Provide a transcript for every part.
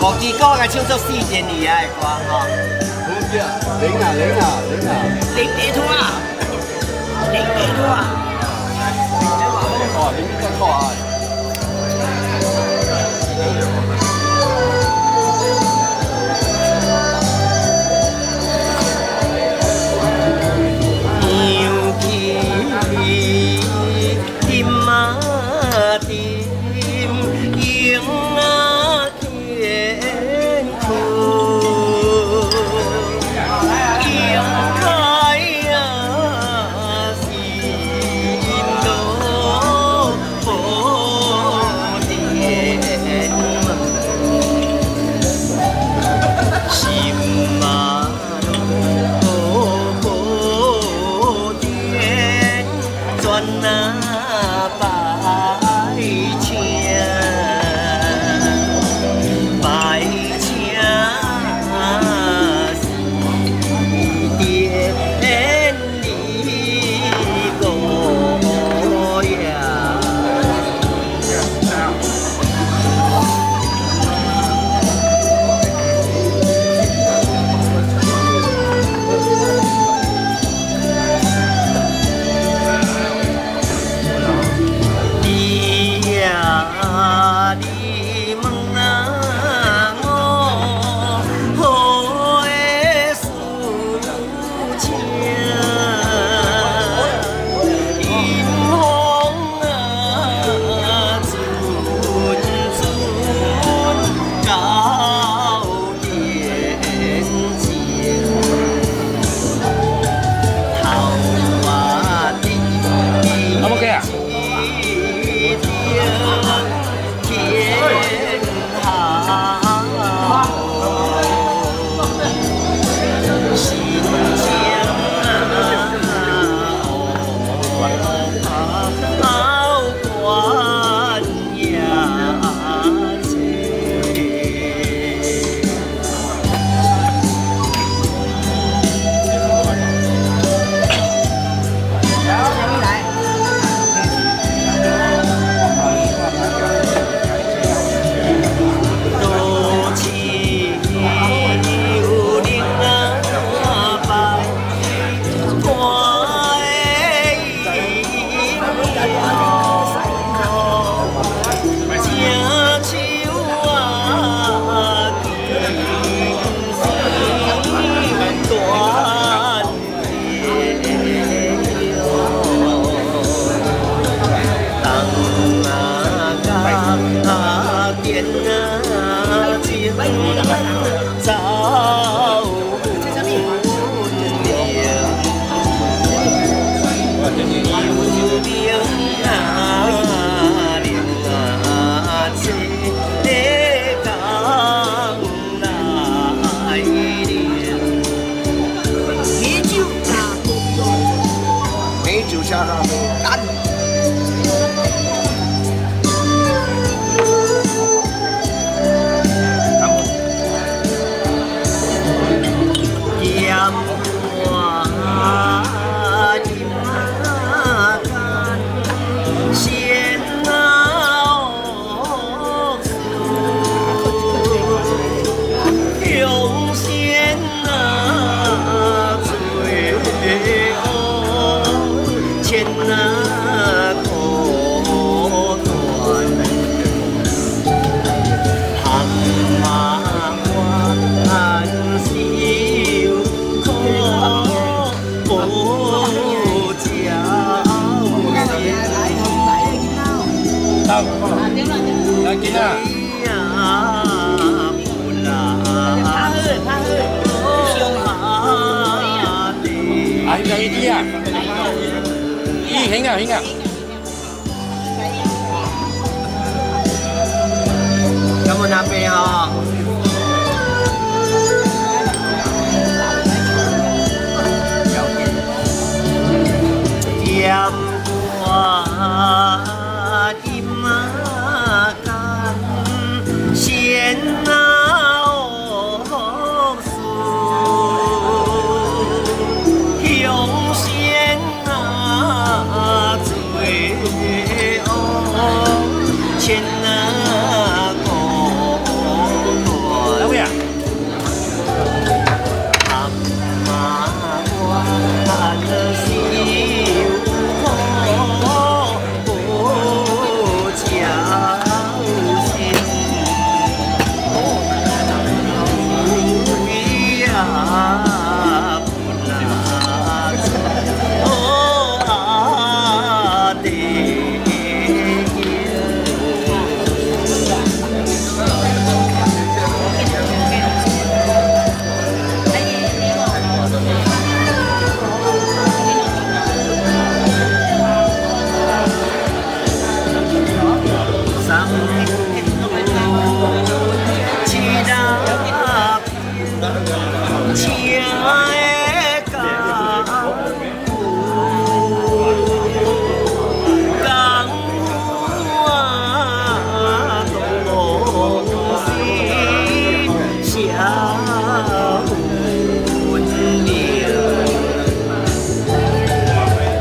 我记歌嘅唱作四件二啊歌吼。好啲啊，领啊领啊领啊！零地拖啊，零地拖啊。哦，你呢个啊？ Ah, hingga ini ya. Ini hingga hingga. Kamu nape ya?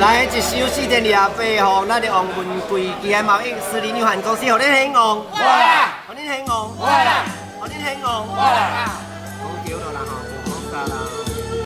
来一首四点二八吼，咱的王文贵其他贸易私人有限公司，互恁兴旺，哇！互恁兴旺，哇！互恁兴旺。哇！